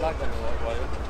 マークも。